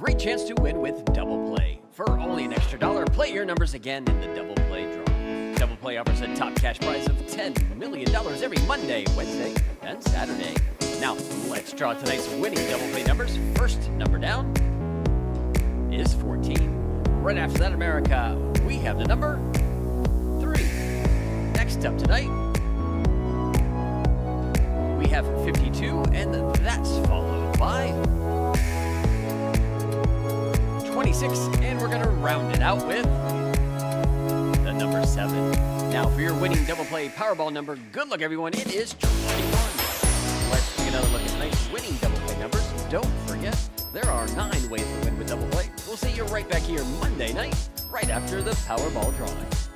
great chance to win with Double Play. For only an extra dollar, play your numbers again in the Double Play draw. Double Play offers a top cash prize of $10 million every Monday, Wednesday, and Saturday. Now, let's draw tonight's winning Double Play numbers. First number down is 14. Right after that, America, we have the number 3. Next up tonight, we have 52, and that's 26, and we're going to round it out with the number 7. Now, for your winning double play Powerball number, good luck, everyone. It is 21. Let's take another look at tonight's winning double play numbers. Don't forget, there are nine ways to win with double play. We'll see you right back here Monday night, right after the Powerball drawing.